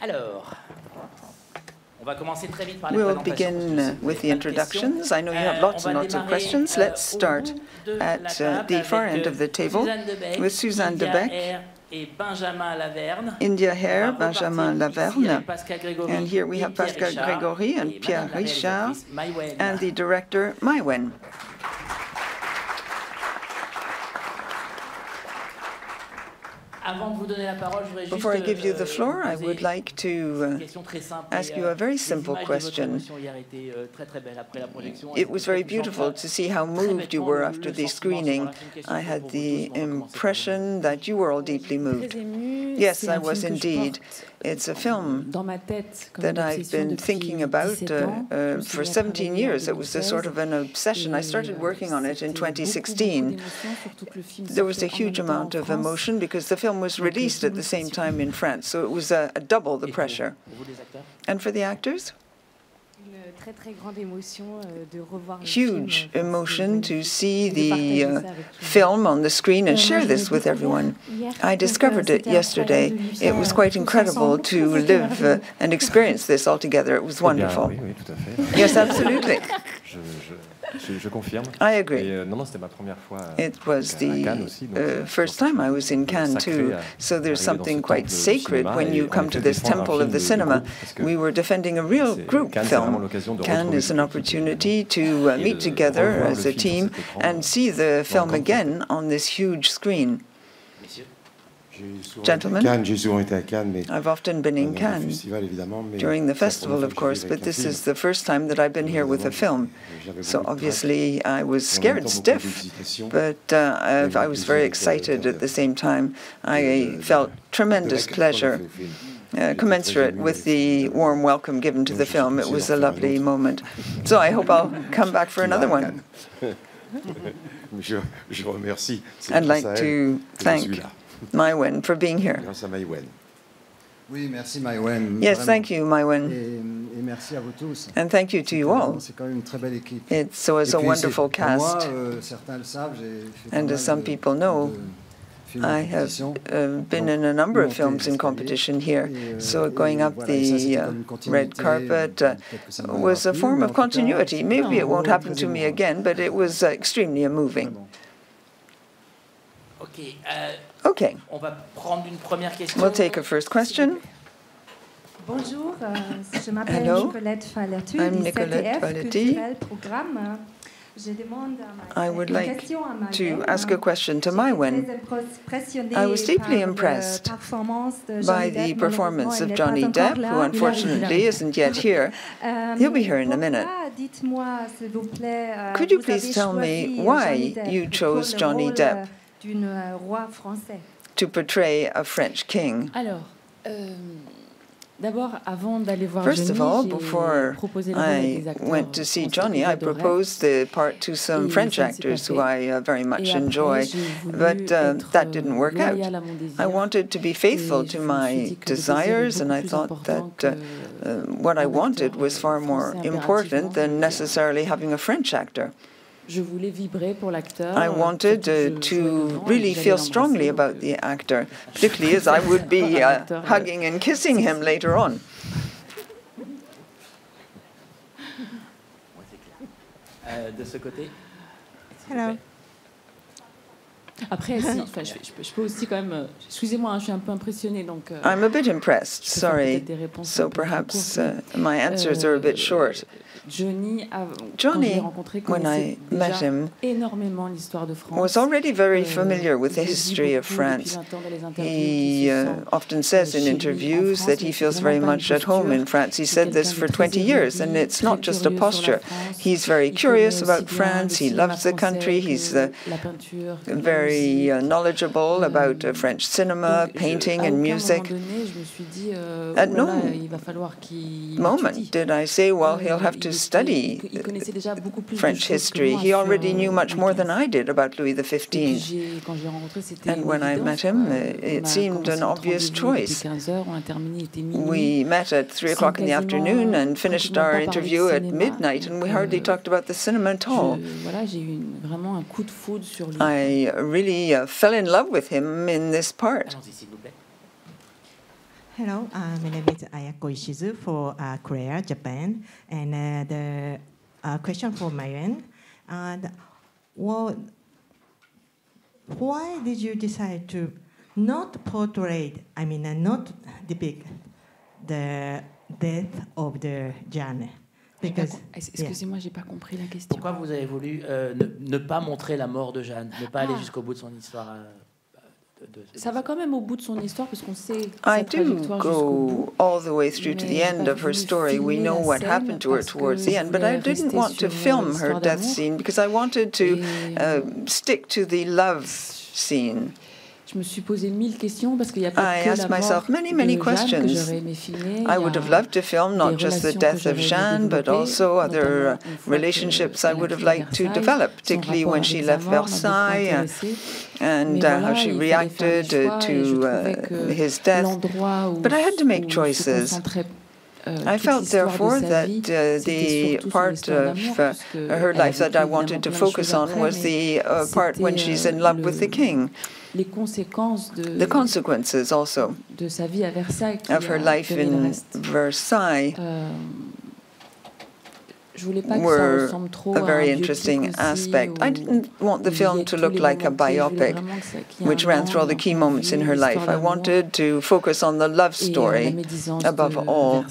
Alors, on va commencer très vite par We will begin with the introductions. I know you have lots and lots of questions. Let's start at uh, the far end of the table with Suzanne De Baecque, India Hair, Benjamin Lavernhe, and here we have Pascal Greggory and Pierre Richard, and the director Maïwenn. Before I give you the floor, I would like to uh, ask you a very simple question. It was very beautiful to see how moved you were after the screening. I had the impression that you were all deeply moved. Yes, I was indeed. It's a film that I've been thinking about uh, uh, for 17 years. It was a sort of an obsession. I started working on it in 2016. There was a huge amount of emotion because the film was released at the same time in France, so it was a, a double the pressure. And for the actors? Euh, Huge emotion to see the uh, film on the screen and share this with everyone. I discovered it yesterday. It was quite incredible to live uh, and experience this all together. It was wonderful. Yes, absolutely. Je, je confirme. I agree. Et, euh, non, non, c'était ma première fois. It was the aussi, uh, first time I was in Cannes too. So there's something quite sacred when you come to this temple of the cinema. We were defending a real group film. Cannes is an opportunity to uh, meet together as a team and see the film again on this huge screen. Gentlemen, I've often been in Cannes during the festival, of course, but this is the first time that I've been here with a film. So obviously I was scared stiff, but uh, I was very excited at the same time. I felt tremendous pleasure. Uh, commensurate with the warm welcome given to the film. It was a lovely moment. So I hope I'll come back for another one. I'd like to thank Maïwenn, for being here. Grâce à Maïwenn. Oui, merci Maïwenn. Yes, thank you, Maïwenn. Et, et merci à vous tous. And thank you to you all. C'est quand même une très belle équipe. It's so it's a wonderful cast. Moi, euh, certains le savent, and as some people know, I have uh, been in a number of films in competition here, euh, so going up the uh, red carpet uh, was a form of continuity. Maybe it won't happen to me again, but it was uh, extremely moving. Okay. Uh, Okay. On va prendre une première question. We'll take a first question. Bonjour, euh, je m'appelle Nicolette Fallertu I'm Nicolette Fallertu. Programme. I would like to ask a question to Maïwenn. I was deeply impressed by the performance of Johnny Depp, who unfortunately isn't yet here. He'll be here in a minute. Euh, Could you please tell me why you chose Johnny Depp to portray a French king? Alors, euh, First of all, before I went to see Johnny, I proposed the part to some French actors who I uh, very much enjoy, but uh, that didn't work out. I wanted to be faithful to my desires, and I thought that uh, uh, what I wanted was far more important than necessarily having a French actor. I wanted uh, to really feel strongly about the actor, particularly as I would be uh, hugging and kissing him later on. Hello. Après, si, enfin, je, je, je, peux aussi quand même. Excusez-moi, hein, je suis un peu impressionnée, donc. Euh, I'm a bit impressed. Sorry. So perhaps uh, my answers are a bit short. Johnny, Johnny when I met him, was already very familiar with the history of France. He uh, often says in interviews that he feels very much at home in France. He said this for 20 years, and it's not just a posture. He's very curious about France. He loves the country. He's uh, very uh, knowledgeable about uh, French cinema, painting, and music. At no moment did I say, well, he'll have to study French history. He already knew much more than I did about Louis XV. And when I met him, uh, it seemed an obvious choice. We met at 3 o'clock in the afternoon and finished our interview at midnight, and we hardly talked about the cinema at all. I really uh, fell in love with him in this part. Hello, uh, my name is Ayako Ishizu for uh, Korea, Japan. And uh, the uh, question for Maïwenn, and well, why did you decide to not portray, I mean, uh, not depict the death of the Jeanne? Because, Excusez-moi, j'ai pas compris la question. Pourquoi vous avez voulu euh, ne, ne, pas montrer la mort de Jeanne, ne pas ah. aller jusqu'au bout de son histoire euh, Ça va quand même au bout de son histoire parce qu'on sait I do go all the way through to the end of her story. We know what happened to her towards the end, but I didn't want to film her death scene because I wanted to uh, stick to the love scene. Je me suis posé mille questions parce qu'il y a I asked myself many, many questions. I would have loved to film not just the death of Jeanne, but also other uh, relationships I would have liked to develop, particularly when she left Versailles and uh, how she reacted uh, to uh, his death. But I had to make choices. I felt, therefore, that uh, the part of uh, her life that I wanted to focus on was the uh, part when she's in love with the king les conséquences de, the consequences also de sa vie à Versailles, of her life in Versailles. Euh, were a very interesting aspect. I didn't want the film to look like a biopic, which ran through all the key moments in her life. I wanted to focus on the love story above all,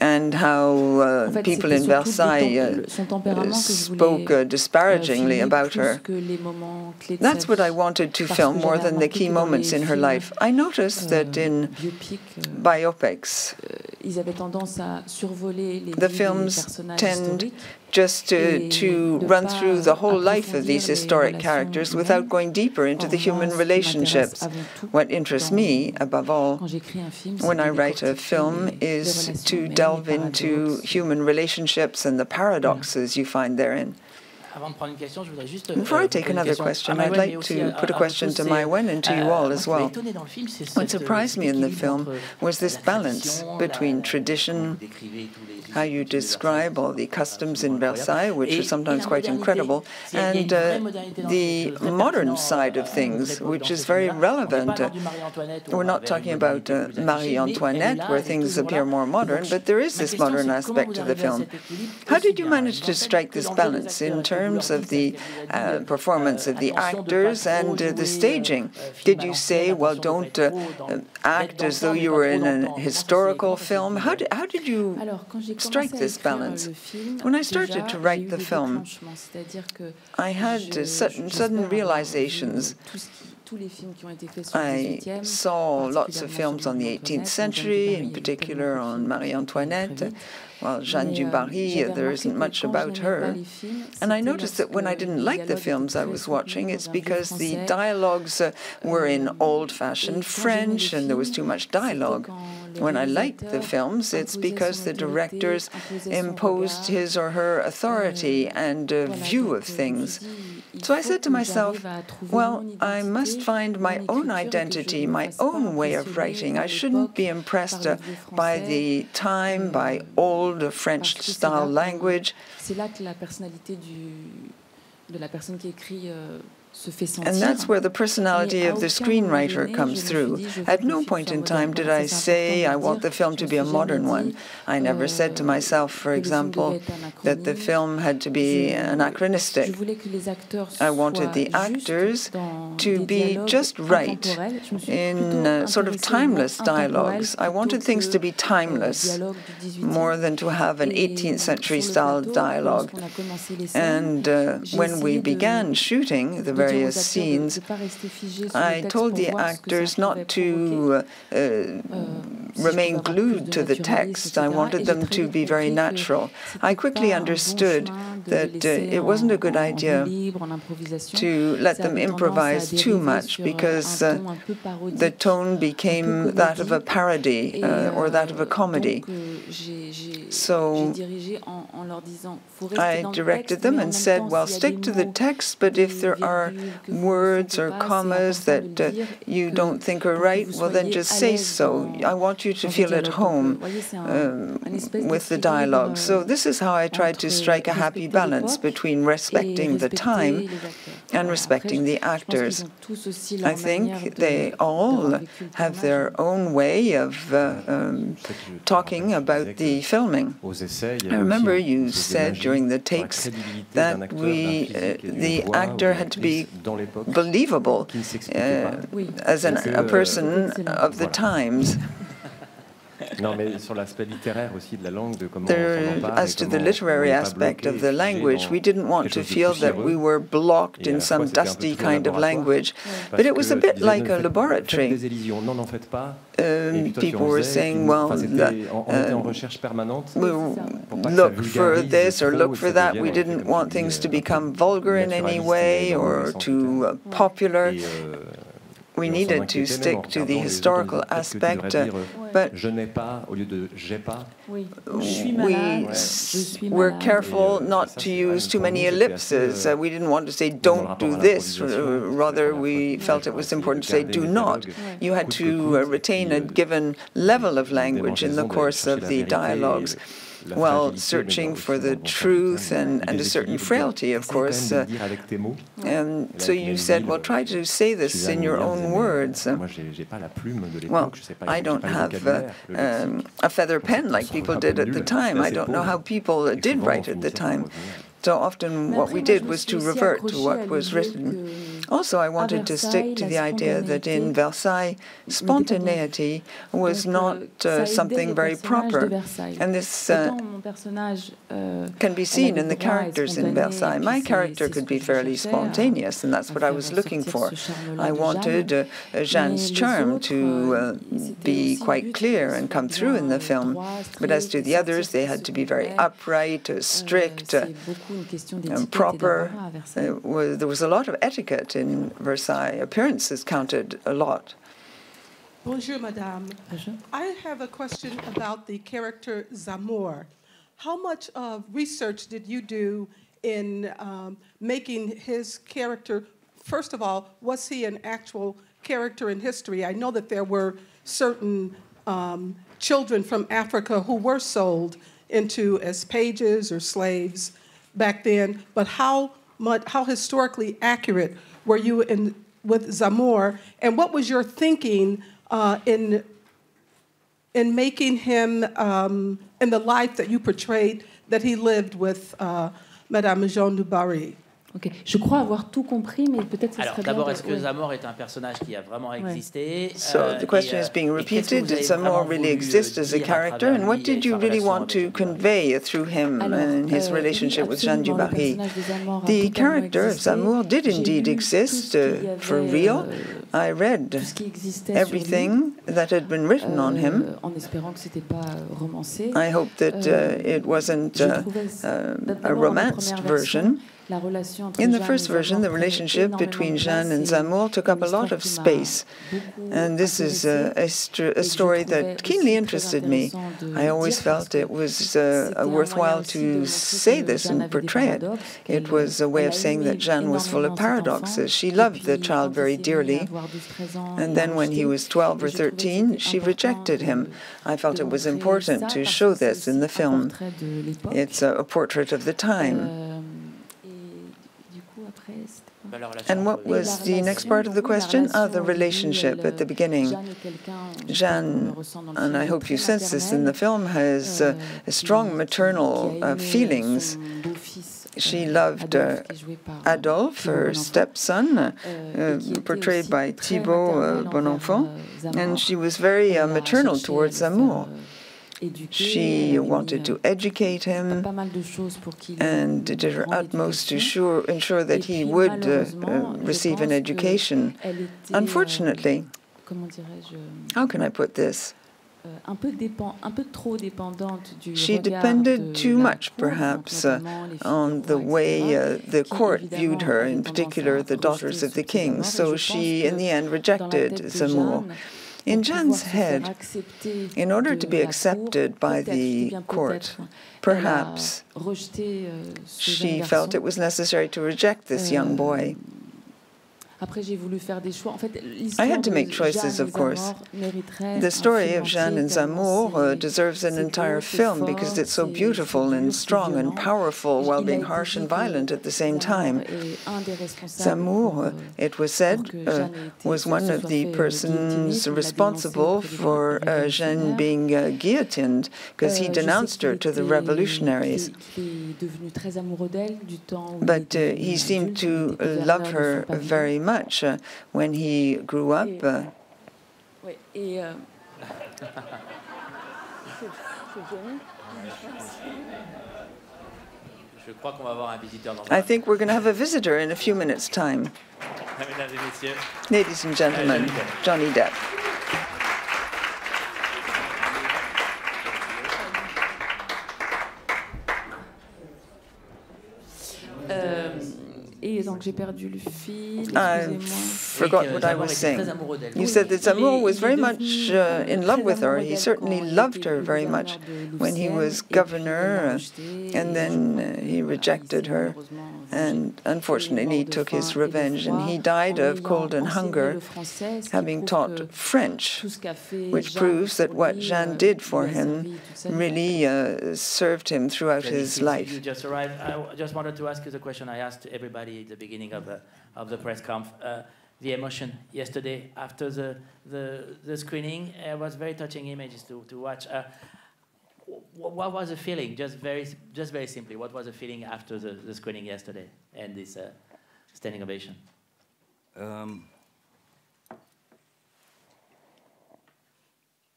and how uh, people in Versailles uh, spoke uh, disparagingly about her. That's what I wanted to film more than the key moments in her life. I noticed that in biopics, the films tend just to, to run through the whole life of these historic characters without going deeper into the human relationships. What interests me, above all, when I write a film, is to delve into human relationships and the paradoxes you find therein. Before I take another question, I'd like to put a question to Maïwenn and to you all as well. What surprised me in the film was this balance between tradition, how you describe all the customs in Versailles, which are sometimes quite incredible, and uh, the modern side of things, which is very relevant. We're not talking about uh, Marie Antoinette, where things appear more modern, but there is this modern aspect to the film. How did you manage to strike this balance in terms of the uh, performance of the actors and uh, the staging? Did you say, well, don't uh, act as though you were in a historical film? How did, how did you strike this balance. When I started to write the film, I had sudden, sudden realizations. I saw lots of films on the 18th century, in particular on Marie Antoinette. Well, Jeanne du Barry, there isn't much about her. And I noticed that when I didn't like the films I was watching, it's because the dialogues uh, were in old fashioned French and there was too much dialogue. When I liked the films, it's because the directors imposed his or her authority and uh, view of things. So I said to myself, well, I must find my own identity, my own way of writing. I shouldn't be impressed uh, by the time, by old French style language. C'est là que la personnalité du, de la personne qui écrit euh, and that's where the personality of the screenwriter comes through. At no point in time did I say I want the film to be a modern one. I never said to myself, for example, that the film had to be anachronistic. I wanted the actors to be just right in uh, sort of timeless dialogues. I wanted things to be timeless more than to have an 18th century style dialogue. And uh, when we began shooting the very various scenes, I told the actors not to uh, uh, remain glued to the text. I wanted them to be very natural. I quickly understood that uh, it wasn't a good idea to let them improvise too much because uh, the tone became that of a parody uh, or that of a comedy. So I directed them and said, well, stick to the text, but if there are words or commas that uh, you don't think are right, well, then just say so. I want you to feel at home um, with the dialogue. So, this is how I tried to strike a happy balance between respecting the time and respecting the actors. I think they all have their own way of uh, um, talking about the filming. I remember you said during the takes that we, uh, the actor had to be believable uh, as an, a person of the times. Non, mais sur l'aspect littéraire aussi de la langue, de comment there, on parle, As to the literary aspect of the language, we didn't want to feel that we were blocked in some dusty kind of language, but it was a bit like a laboratory. Um, people were saying, well, uh, look for this or look for that. We didn't want things to become vulgar in any way or too uh, popular. Euh, we needed to stick to the historical aspect, uh, but we were careful not to use too many ellipses. Uh, we didn't want to say, don't do this. Uh, rather, we felt it was important to say, do not. You had to uh, retain a given level of language in the course of the dialogues while searching for the truth and, and a certain frailty, of course. Uh, and so you said, well, try to say this in your own words. Well, I don't have uh, um, a feather pen like people did at the time. I don't know how people did write at the time. So often what we did was to revert to what was written. Also, I wanted to stick to the idea that in Versailles, spontaneity was not uh, something very proper. And this uh, euh, can be seen in the characters in Versailles. My character could be fairly spontaneous, and that's what I was looking for. I wanted uh, Jeanne's charm to uh, be quite clear and come through in the film. But as to the others, they had to be very upright, uh, euh, strict, uh, and proper. Was, there was a lot of etiquette in Versailles. Appearances counted a lot. Bonjour, Madame. Bonjour. I have a question about the character Zamor. How much of research did you do in um, making his character? First of all, was he an actual character in history? I know that there were certain um, children from Africa who were sold into as pages or slaves back then, but how much, how historically accurate were you in with Zamor, and what was your thinking uh, in in making him um, in the life that you portrayed that he lived with uh, Madame Jeanne du Barry? Ok, je crois avoir tout compris, mais peut-être ça Alors, d'abord, est-ce que Zamor est un personnage qui a vraiment existé So the question is being repeated. Did Zamor really exist as a character? And what did you really want to convey through him and his relationship with Jeanne du Barry? The character of Zamor did indeed exist uh, for real. I read everything that had been written on him. I hope that uh, it wasn't uh, a romanced version. In the first version, the relationship between Jeanne and Zamor took up a lot of space, and this is a, a, a story that keenly interested me. I always felt it was uh, worthwhile to say this and portray it. It was a way of saying that Jeanne was full of paradoxes. She loved the child very dearly, and then when he was 12 or 13, she rejected him. I felt it was important to show this in the film. It's a, a portrait of the time. And what was the next part of the question? Ah, the relationship at the beginning. Jeanne, and I hope you sense this in the film, has uh, strong maternal uh, feelings. She loved uh, Adolphe, her stepson, uh, uh, portrayed by Thibault uh, Bonenfant, and she was very maternal towards Zamor. She wanted to educate him and did her utmost to sure, ensure that he would uh, uh, receive an education. Unfortunately, how can I put this? She depended too much, perhaps, uh, on the way uh, the court viewed her, in particular the daughters of the king. So she, in the end, rejected Zamor. In Jeanne's head, in order to be accepted by the court, perhaps euh, she felt it was necessary to reject this young boy. I had to make choices, of course. The story of Jeanne and Zamor uh, deserves an entire film because it's so beautiful and strong and powerful while being harsh and violent at the same time. Zamor, it was said, uh, was one of the persons responsible for uh, Jeanne being uh, guillotined because he denounced her to the revolutionaries. But uh, he seemed to love her very much uh, when he grew up. Uh, euh, I think we're going to have a visitor in a few minutes' time. Ladies and gentlemen, Johnny Depp. Et donc j'ai perdu le fil. I forgot what I was saying. You said that Zamor was very much uh, in love with her. He certainly loved her very much when he was governor, and then uh, he rejected her and unfortunately he took his revenge. And he died of cold and hunger, having taught French, which proves that what Jeanne did for him really uh, served him throughout his life. You just arrived. I just wanted to ask you the question I asked everybody the beginning of the, of the press conf. Uh, the emotion yesterday after the, the, the screening uh, was very touching images to, to watch. Uh, what was the feeling? Just very, just very simply, what was the feeling after the, the screening yesterday and this uh, standing ovation? Um,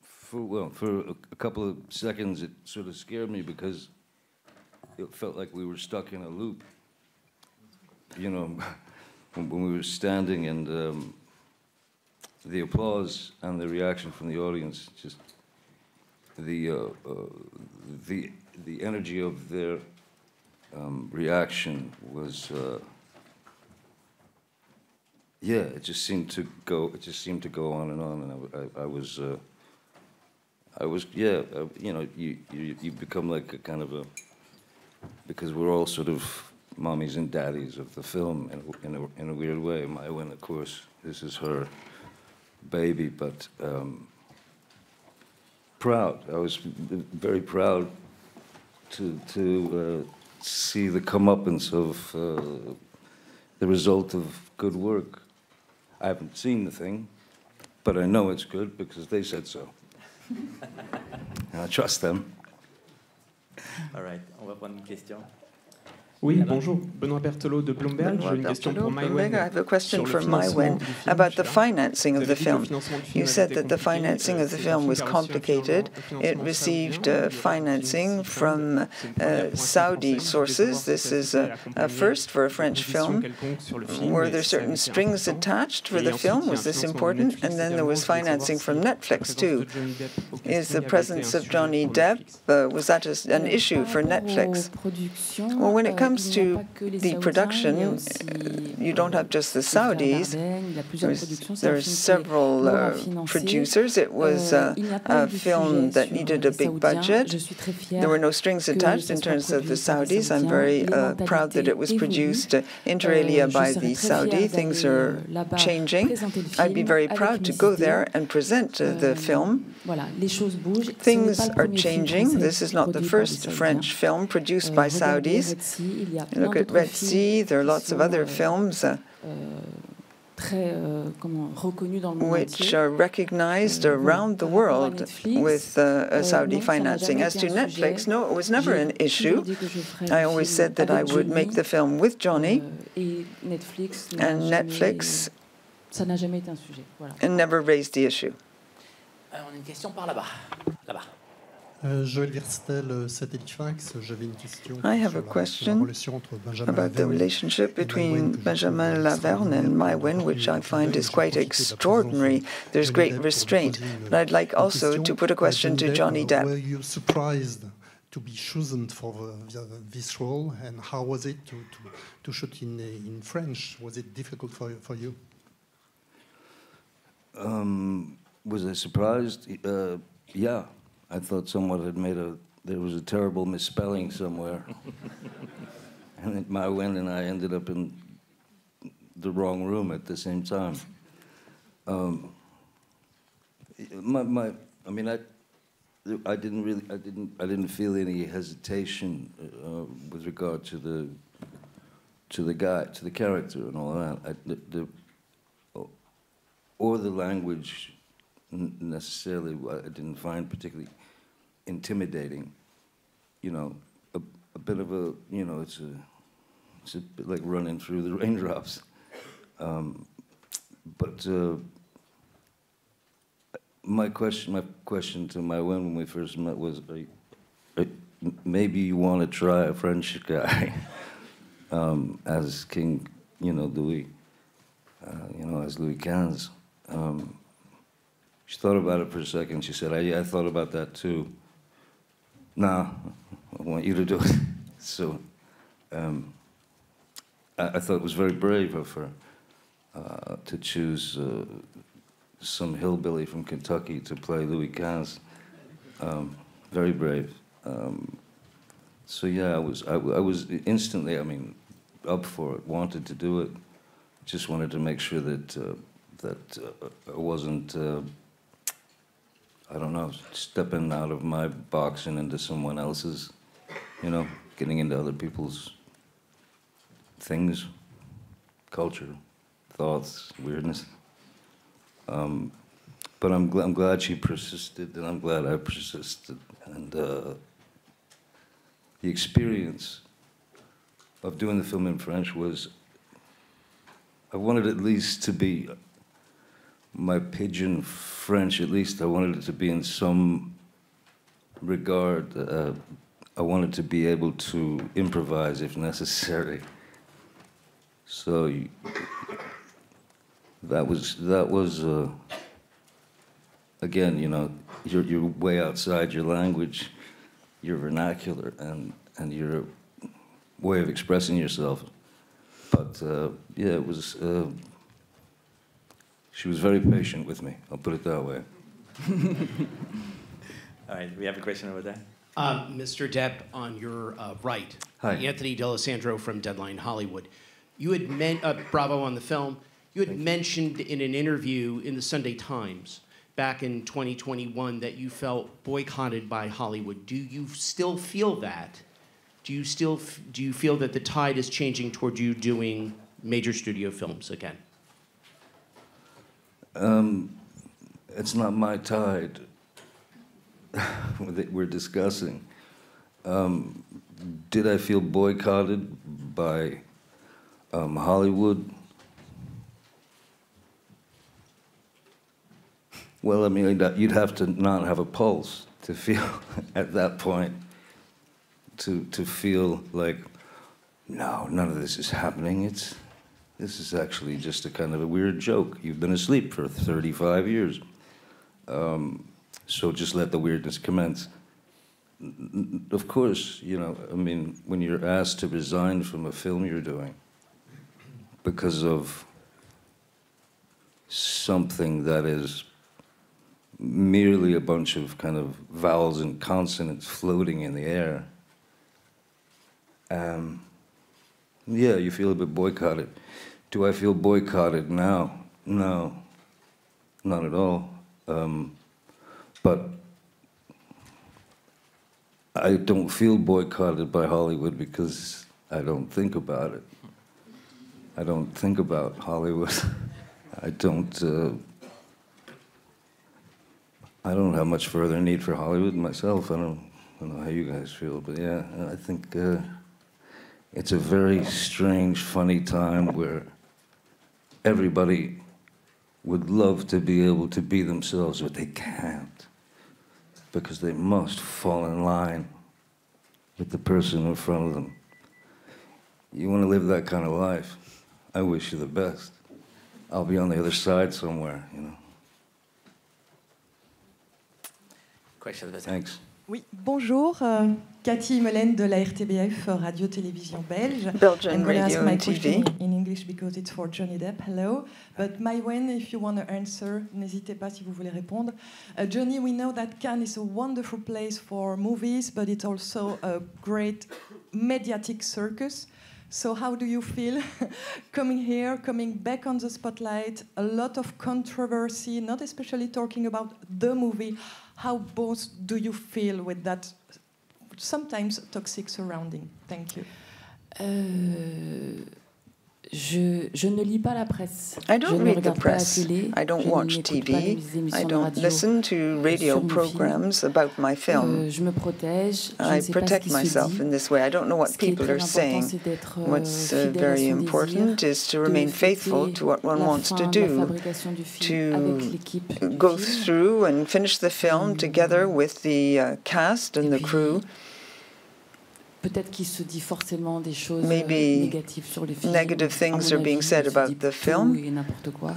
for well, for a, a, couple of seconds, it sort of scared me because it felt like we were stuck in a loop. You know, when, we were standing and um, the applause and the reaction from the audience just the uh, uh, the the energy of their um, reaction was uh, yeah it just seemed to go it just seemed to go on and on. And I, I, I was uh, I was yeah uh, you know you, you you become like a kind of a because we're all sort of mommies and daddies of the film in, in, a, in a weird way. Maïwenn, of course, this is her baby, but um, proud. I was very proud to to uh, see the comeuppance of uh, the result of good work. I haven't seen the thing, but I know it's good because they said so. and I trust them. All right, on va prendre une question. Oui, bonjour. Benoît Berthelot de Bloomberg. J'ai une question pour Bloomberg. I have a question for Maïwenn about the financing of the film. You said that the financing of the film was complicated. It received uh, financing from uh, Saudi sources. This is a, a, first for a French film. Were there certain strings attached for the film? Was this important? And then there was financing from Netflix too. Is the presence of Johnny Depp, uh, was that an issue for Netflix? Well, when it comes comes to the production, uh, you don't have just the Saudis. There are several uh, producers. It was uh, a film that needed a big budget. There were no strings attached in terms of the Saudis. I'm very uh, proud that it was produced uh, inter alia by the Saudi. Things are changing. I'd be very proud to go there and present the film. Things are changing. This is not the first French film produced by Saudis. Look at Red Sea. There are lots of other films. Uh, which are recognized around the world with uh, Saudi financing. As to Netflix, no, it was never an issue. I always said that I would make the film with Johnny, and Netflix and never raised the issue. On a une question par là-bas. Là-bas. I have a question about the relationship between Benjamin Lavernhe and Maïwenn, which I find is quite extraordinary. There's great restraint. But I'd like also to put a question to Johnny Depp. Were you surprised to be chosen for this role, and how was it to, to, to shoot in, in French? Was it difficult for, for you? Um, was I surprised? Uh, yeah. I thought someone had made a, there was a terrible misspelling somewhere. and my Maïwenn and I ended up in the wrong room at the same time. Um, my, my, I mean, I, I didn't really, I didn't, I didn't feel any hesitation uh, with regard to the, to the guy, to the character and all that. I, the, the, or the language necessarily I didn't find particularly intimidating. You know, a, a bit of a, you know, it's a, it's a bit like running through the raindrops. Um, but uh, my question, my question to Maïwenn when we first met was, are you, are, maybe you want to try a French guy um, as King, you know, Louis, uh, you know, as Louis XV. Um, she thought about it for a second. She said, I, I thought about that too. Nah, I want you to do it. so um, I, I, thought it was very brave of her uh, to choose uh, some hillbilly from Kentucky to play Louis XV. Um, very brave. Um, so yeah, I was I, I, was instantly, I mean, up for it, wanted to do it. Just wanted to make sure that uh, that uh, I wasn't uh, I don't know, stepping out of my box and into someone else's, you know, getting into other people's things, culture, thoughts, weirdness. Um, but I'm, gl- I'm glad she persisted, and I'm glad I persisted. And uh, the experience of doing the film in French was I wanted at least to be my pidgin French, at least I wanted it to be in some regard. Uh, I wanted to be able to improvise if necessary. So that was that was uh, again, you know, you're you're way outside your language, your vernacular, and and your way of expressing yourself. But uh, yeah, it was. She was very patient with me, I'll put it that way. All right, we have a question over there. Uh, Mr. Depp, on your uh, right, Hi. Anthony D'Alessandro from Deadline Hollywood. You had meant, uh, bravo on the film. You had Thank mentioned you. in an interview in the Sunday Times back in 2021 that you felt boycotted by Hollywood. Do you still feel that? Do you still do you feel that the tide is changing toward you doing major studio films again? Um, it's not my tide that we're discussing. Um, did I feel boycotted by um, Hollywood? Well, I mean, you'd have to not have a pulse to feel at that point, to, to feel like, no, none of this is happening. It's, this is actually just a kind of a weird joke. You've been asleep for 35 years. Um, so just let the weirdness commence. Of course, you know, I mean, when you're asked to resign from a film you're doing because of something that is merely a bunch of kind of vowels and consonants floating in the air, um, yeah, you feel a bit boycotted. Do I feel boycotted now? No, not at all. Um, but I don't feel boycotted by Hollywood because I don't think about it. I don't think about Hollywood. I don't. Uh, I don't have much further need for Hollywood myself. I don't, I don't know how you guys feel, but yeah, I think uh, it's a very strange, funny time where everybody would love to be able to be themselves, but they can't because they must fall in line with the person in front of them. You want to live that kind of life? I wish you the best. I'll be on the other side somewhere, you know. Question. Thanks. Oui, bonjour. Uh, Cathy Melen de la RTBF Radio Télévision Belge. Belgian I'm going to ask my TV. In English because it's for Johnny Depp. Hello. But Maïwenn, if you want to answer, n'hésitez pas si vous voulez répondre. Uh, Johnny, we know that Cannes is a wonderful place for movies, but it's also a great mediatic circus. So how do you feel coming here, coming back on the spotlight? A lot of controversy, not especially talking about the movie. How both do you feel with that sometimes toxic surrounding? Thank you. Uh, Je, je, ne lis pas la presse. I don't je read the press. Télé, I don't watch TV. I don't listen to radio programs about my film. Euh, je me protège. Je I protect myself in this way. I don't know what people are saying. What's uh, very important is to remain faithful to what one wants to do, to go through and finish the film together with the uh, cast and the crew. Peut-être qu'il se dit forcément des choses Maybe négatives sur le film. Negative things are being said about the film.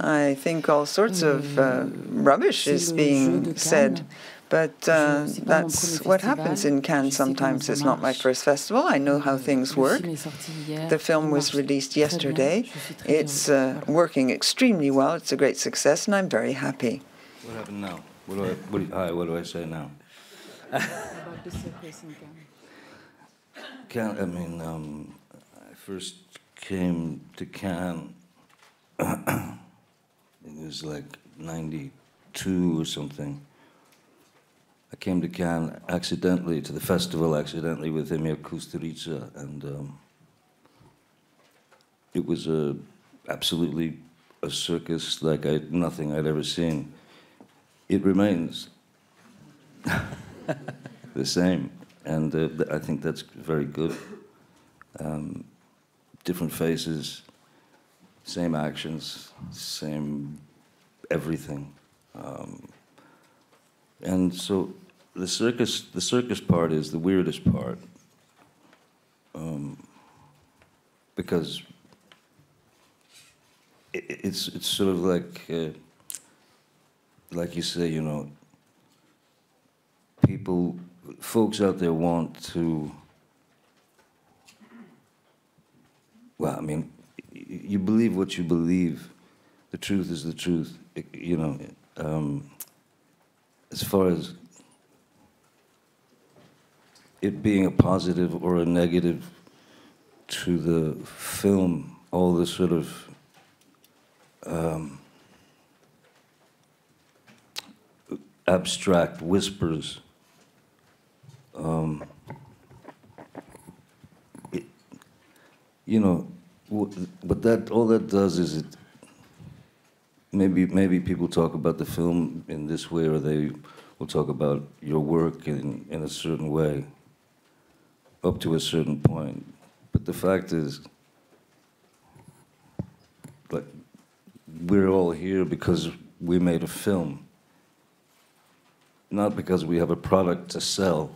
I think all sorts of uh, rubbish is being said. But uh, that's what happens in Cannes sometimes. It's not my first festival. I know how things work. The film was released yesterday. It's uh, working extremely well. It's a great success, and I'm very happy. What happened now? What do I, what do, hi, what do I say now? Cannes, I mean, um, I first came to Cannes, it was like 92 or something. I came to Cannes accidentally, to the festival accidentally with Emir Kusturica, and um, it was a, absolutely a circus like I, nothing I'd ever seen. It remains the same and uh, I think that's very good. Um, different faces, same actions, same everything, um, and so the circus, the circus part is the weirdest part, um, because it, it's it's sort of like, uh, like you say, you know, people folks out there want to, well, I mean, you believe what you believe. The truth is the truth. You know, um, as far as it being a positive or a negative to the film, all the sort of um, abstract whispers um, it, you know, but that all that does is it. Maybe maybe people talk about the film in this way, or they will talk about your work in in a certain way. Up to a certain point, but the fact is, like, we're all here because we made a film, not because we have a product to sell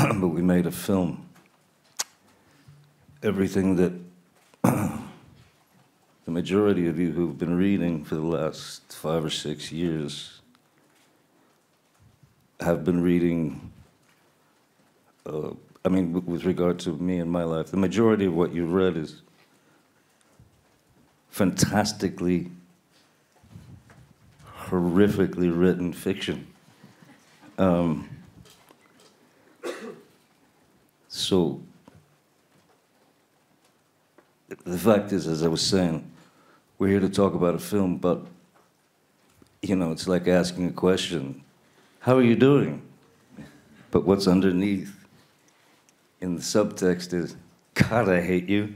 but we made a film. Everything that the majority of you who've been reading for the last five or six years have been reading, uh, I mean, with regard to me and my life, the majority of what you've read is fantastically, horrifically written fiction. Um, So the fact is, as I was saying, we're here to talk about a film, but you know, it's like asking a question. How are you doing? But what's underneath in the subtext is, God, I hate you.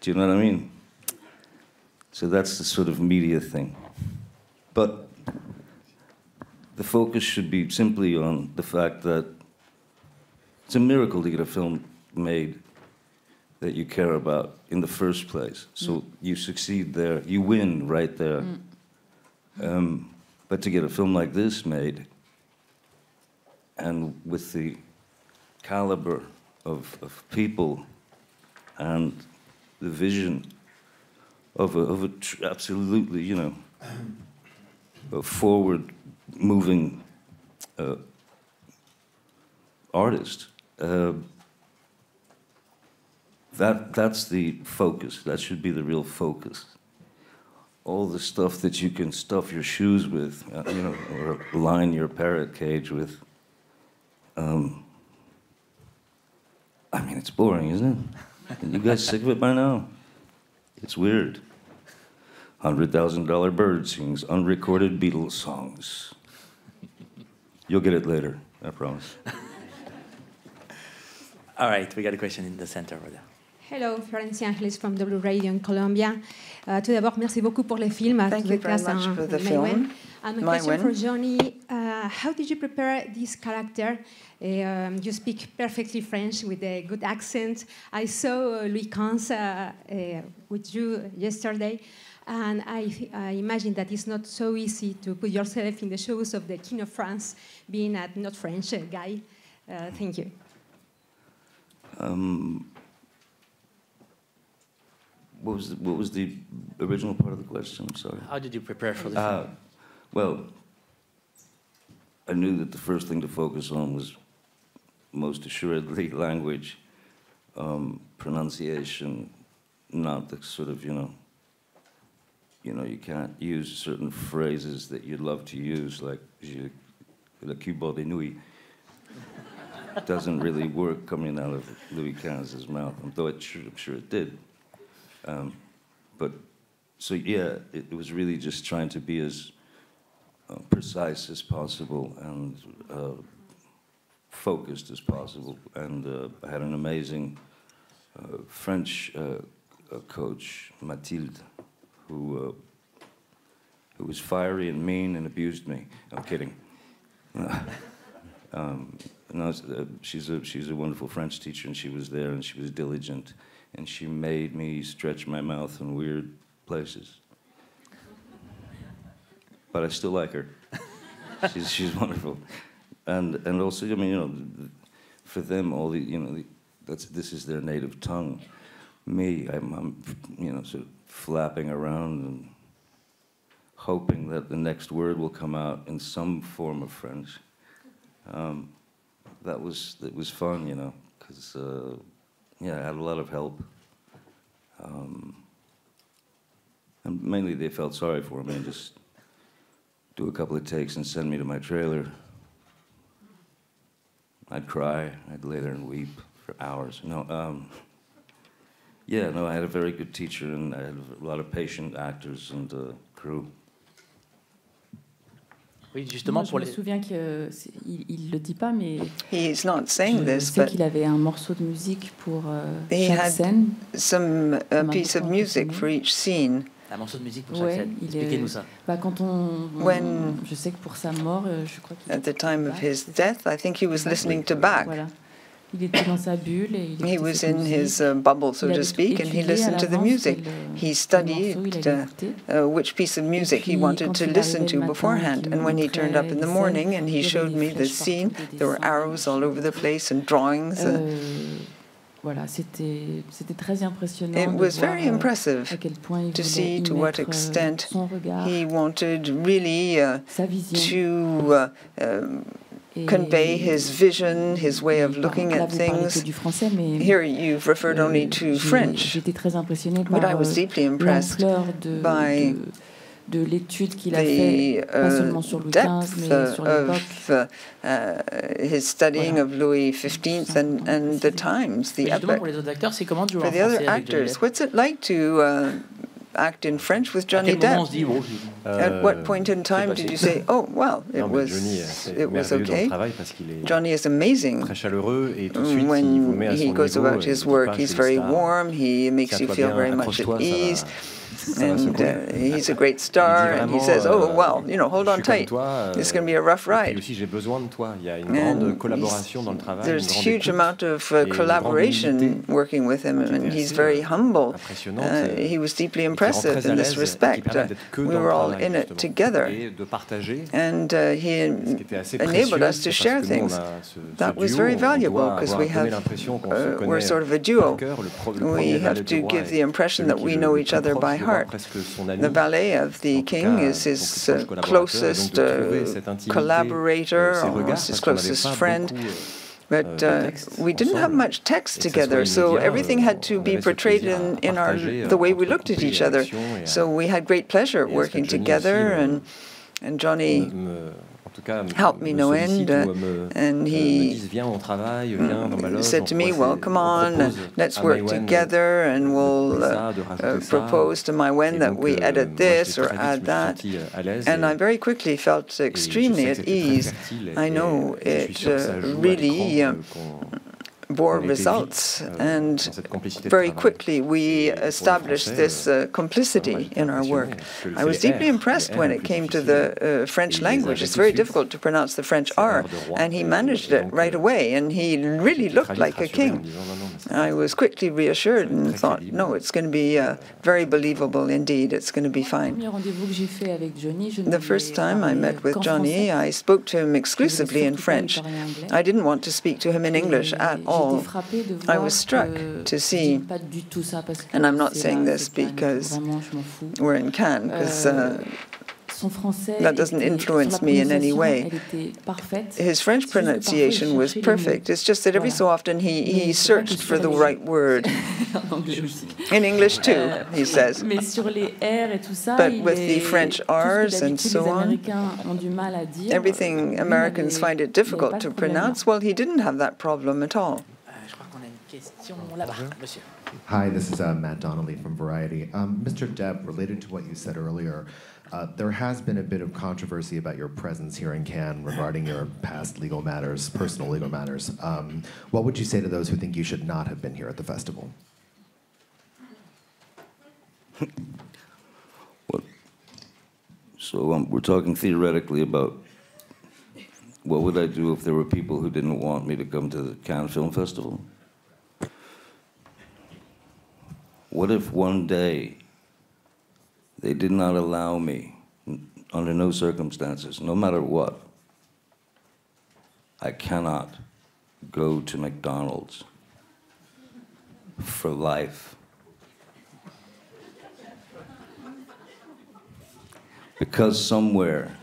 Do you know what I mean? So that's the sort of media thing. But the focus should be simply on the fact that it's a miracle to get a film made that you care about in the first place. So mm. you succeed there, you win right there. Mm. Um, but to get a film like this made, and with the caliber of, of people and the vision of a, of a tr- absolutely, you know, a forward moving uh, artist uh, that that's the focus. That should be the real focus. All the stuff that you can stuff your shoes with, uh, you know, or line your parrot cage with. Um, I mean, it's boring, isn't it? you guys sick of it by now? It's weird. $100,000 bird sings unrecorded Beatles songs. You'll get it later, I promise. All right, we got a question in the center over there. Hello, Florencia Angeles from W Radio in Colombia. Uh, tout d'abord, merci beaucoup pour les films. Thank you very much for the film. And a question for Johnny. Uh, how did you prepare this character? Um, you speak perfectly French with a good accent. I saw uh, Louis Quinze uh, uh, with you yesterday. And I, I, imagine that it's not so easy to put yourself in the shoes of the King of France, being a not French guy. Uh, thank you. Um, what was the, what was the original part of the question? I'm sorry. How did you prepare for the uh. Well, I knew that the first thing to focus on was most assuredly language, um, pronunciation, not the sort of you know you know, you can't use certain phrases that you'd love to use, like le cubo de nuit. Doesn't really work coming out of Louis XV's mouth, it I'm sure it did. Um, but so yeah, it, was really just trying to be as uh, precise as possible and uh, focused as possible. And uh, I had an amazing uh, French uh, coach, Mathilde, who uh, who was fiery and mean and abused me. I'm kidding. um, no, uh, she's a she's a wonderful French teacher, and she was there, and she was diligent, and she made me stretch my mouth in weird places. But I still like her. she's she's wonderful, and and also I mean you know, for them all the you know the, that's this is their native tongue. Me, I'm, I'm you know sort of flapping around and hoping that the next word will come out in some form of French. Um, that was that was fun, you know, because uh, yeah, I had a lot of help. Um, and mainly they felt sorry for me and just do a couple of takes and send me to my trailer. I'd cry, I'd lay there and weep for hours. No, um, yeah, no, I had a very good teacher and I had a lot of patient actors and uh, crew. Oui, justement, Moi, je me souviens qu'il ne le dit pas, mais He's not saying je this, sais qu'il avait un morceau de musique pour euh, chaque scène. Some a piece of music for each scene. Un morceau de musique pour chaque scène. Expliquez-nous ça. Bah, quand on, When, je sais que pour sa mort, euh, je crois qu'il. At the time of his death, I think he was listening to Bach. Voilà. Il était dans sa bulle et il he was in his uh, bubble, so to speak, and he listened to the music. He studied uh, uh, which piece of music he wanted to listen to beforehand. And when he turned up in the morning and he showed me the scene, there were arrows all over the place and drawings. Uh, voilà, c'était très impressionnant. It was very euh, impressive to see to what euh, extent he wanted really uh, to uh, um, convey his vision, his way of looking at things. Here you've referred only euh, to French, but I was euh, deeply impressed by de l'étude qu'il a fait, pas uh, seulement sur Louis XV, mais sur l'époque. Uh, his studying voilà. of Louis XV and, and the times, the epoch. For the other actors, what's it like to uh, act in French with Johnny Depp. At what point in time did you say, "Oh, well, it was it was okay"? Johnny is amazing. When he goes about his work, he's very warm. He makes you feel very much at ease and uh, he's a great star. And he says, "Oh well, you know, hold on tight. It's going to be a rough ride." And there's a huge amount of uh, collaboration working with him, and he's very humble. Uh, he was deeply impressive in this respect. Uh, we were all in it together, and uh, he enabled us to share things. That was very valuable because we have uh, we're sort of a duo. We have to give the impression that we know each other by heart heart. The valet of the king is his uh, closest uh, collaborator, almost his closest friend. Euh, but uh, we didn't have much text together, so everything had to be portrayed in, in our the way we looked at each other. So we had great pleasure working together, and and Johnny helped me no end. and he said to me, well, come on, let's work together and we'll uh, propose to Maïwenn that we edit this or add that. And I very quickly felt extremely at ease. I know it uh, really bore results. Euh, and very quickly, we established this uh, complicity in our work. I was deeply impressed when it came to the uh, French language. It's very difficult to pronounce the French R, and he managed it right euh, away, and he really looked like a king. I was quickly reassured and thought, no, it's going to be uh, very believable indeed. It's going to be fine. The first time I met with Johnny, I spoke to him exclusively in French. I didn't want to speak to him in English at all all, I was struck to see, and I'm not saying this because we're in Cannes, because uh, that doesn't influence me in any way. His French pronunciation was perfect. It's just that every so often he, he searched for the right word. in English too, euh, he says. But with the French R's and so on, everything Americans find it difficult to pronounce, well, he didn't have that problem at all. Hi, this is uh, Matt Donnelly from Variety. Um, Mr. Depp, related to what you said earlier, uh, there has been a bit of controversy about your presence here in Cannes regarding your past legal matters, personal legal matters. Um, what would you say to those who think you should not have been here at the festival? well, so um, we're talking theoretically about what would I do if there were people who didn't want me to come to the Cannes Film Festival? What if one day they did not allow me, under no circumstances, no matter what, I cannot go to McDonald's for life. Because somewhere,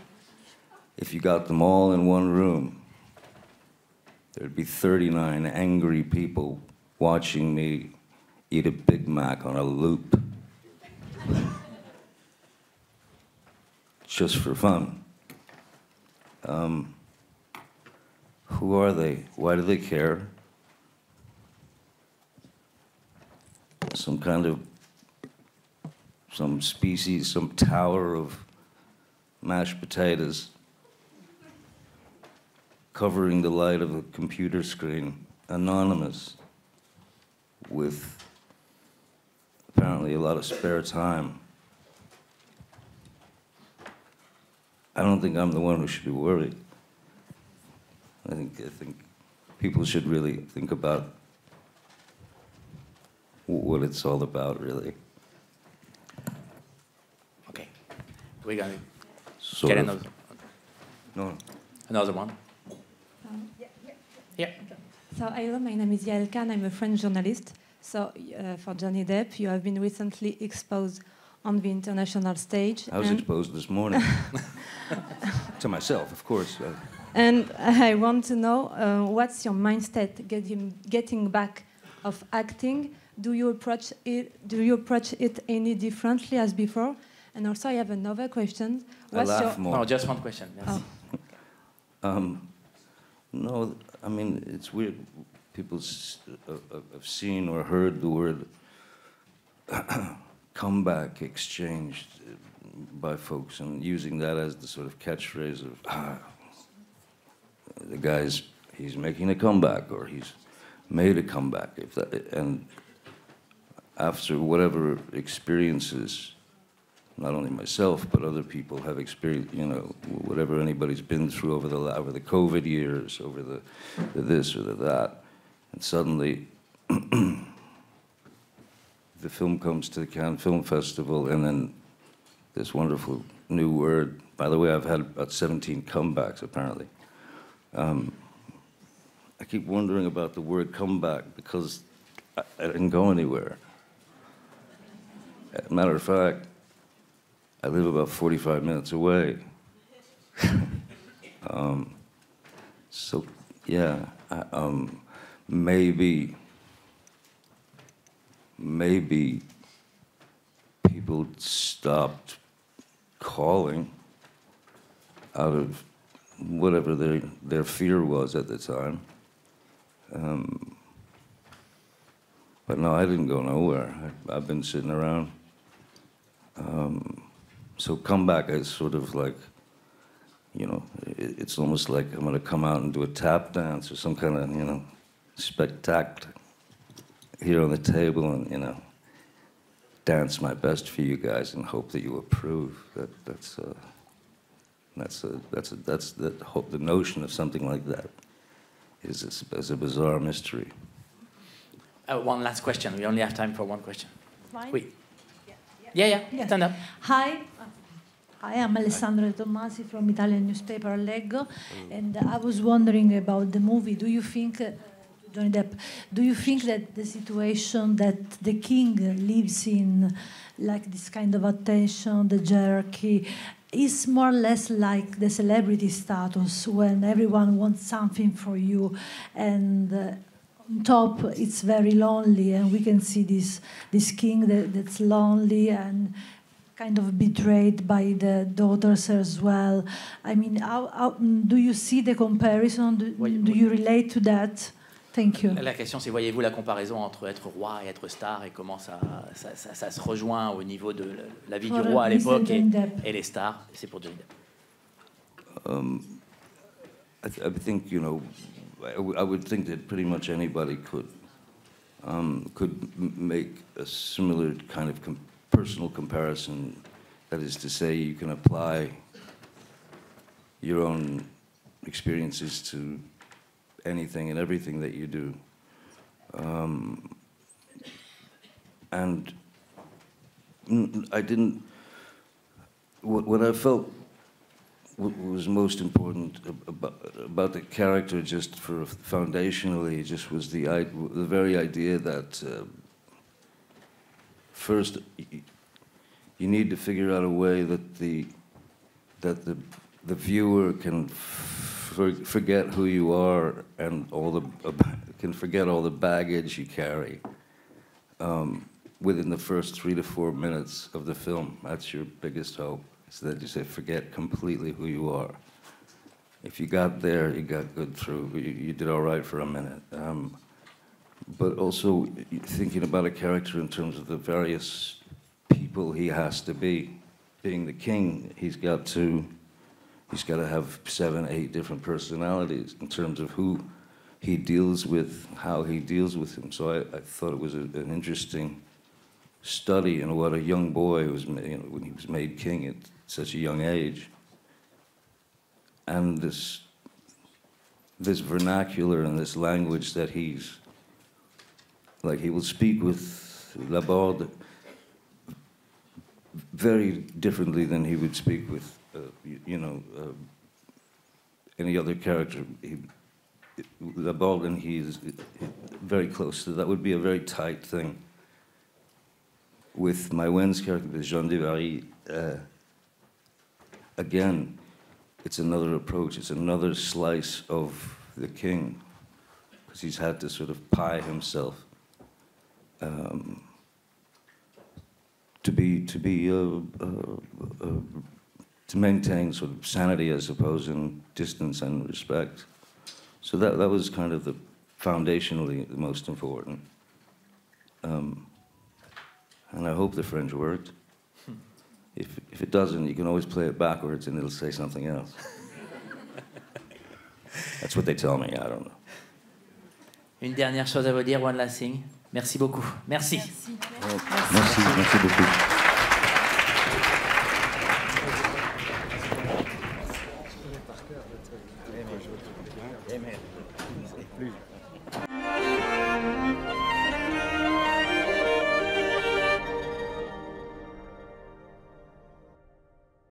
if you got them all in one room, there'd be 39 angry people watching me eat a Big Mac on a loop. Just for fun. Um, who are they? Why do they care? Some kind of, some species, some tower of mashed potatoes covering the light of a computer screen, anonymous, with apparently a lot of spare time. I don't think I'm the one who should be worried. I think, I think people should really think about what it's all about, really. Okay. We're going to get another, no. another one. Um, yeah. yeah. yeah. Okay. So, hello, my name is Yael Khan. I'm a French journalist. So, uh, for Johnny Depp, you have been recently exposed on the international stage. I was exposed this morning. to myself, of course. Uh. And I want to know uh, what's your mindset getting, getting back of acting? Do you approach it? Do you approach it any differently as before? And also, I have another question. What's I laugh your more. No, just one question. Yes. Oh. um, no, I mean it's weird people uh, uh, have seen or heard the word comeback exchanged by folks and using that as the sort of catchphrase of ah, the guy's he's making a comeback or he's made a comeback if that and after whatever experiences not only myself but other people have experienced you know whatever anybody's been through over the over the covid years over the, the this or the that and suddenly, the film comes to the Cannes Film Festival, and then this wonderful new word. By the way, I've had about 17 comebacks, apparently. Um, I keep wondering about the word comeback because I, I didn't go anywhere. A matter of fact, I live about 45 minutes away. um, so, yeah. I, um, maybe maybe people stopped calling out of whatever their their fear was at the time. Um, but no, I didn't go nowhere. I, have been sitting around. Um, so comeback is sort of like, you know, it, it's almost like I'm going to come out and do a tap dance or some kind of, you know, spectacle here on the table and, you know, dance my best for you guys and hope that you approve. That, that's, uh, that's, a, that's, a, that's the, hope, the notion of something like that is a, is a bizarre mystery. Uh, one last question. We only have time for one question. Mine? Oui. Yeah, yeah, yeah. Stand up. Hi. Hi, I'm Alessandra Tommasi from Italian newspaper Leggo, and I was wondering about the movie. Do you think, uh, Johnny Depp, do you think that the situation that the king lives in, like this kind of attention, the jerky, is more or less like the celebrity status when everyone wants something for you and uh, on top it's very lonely and we can see this this king that, that's lonely and kind of betrayed by the daughters as well. I mean how, how do you see the comparison? Do, do you relate to that Thank you. La question, c'est voyez-vous la comparaison entre être roi et être star et comment ça, ça, ça, ça se rejoint au niveau de la vie For du roi à l'époque et, et, les stars? C'est pour Johnny Depp. Um, I, th I think, you know, I, would think that pretty much anybody could um, could make a similar kind of com personal comparison. That is to say, you can apply your own experiences to anything and everything that you do. Um, and I didn't. What, what I felt was most important about, about the character, just for foundationally, just was the the very idea that uh, first you need to figure out a way that the that the the viewer can for, forget who you are and all the uh, can forget all the baggage you carry um, within the first three to four minutes of the film. That's your biggest hope so that you say, forget completely who you are. If you got there, you got good through. You, you did all right for a minute. Um, but also thinking about a character in terms of the various people he has to be. Being the king, he's got to he's got to have seven, eight different personalities in terms of who he deals with, how he deals with him. So I, I thought it was a, an interesting study in what a young boy was, you know, when he was made king at such a young age. And this, this vernacular and this language that he's, like he will speak with Laborde very differently than he would speak with, you, you, know, uh, any other character. He, Laborde and he is very close, so that would be a very tight thing with Maïwenn's character, with Jeanne du Barry, uh, again, it's another approach. It's another slice of the king, because he's had to sort of pie himself um, to be to be uh, uh, uh, to maintain sort of sanity, I suppose, and distance and respect. So that that was kind of the foundationally the most important. Um, and I hope the French worked. If, if it doesn't, you can always play it backwards and it'll say something else. That's what they tell me, I don't know. Une dernière chose à vous dire, one last thing. Merci beaucoup. Merci. Merci, merci, merci beaucoup.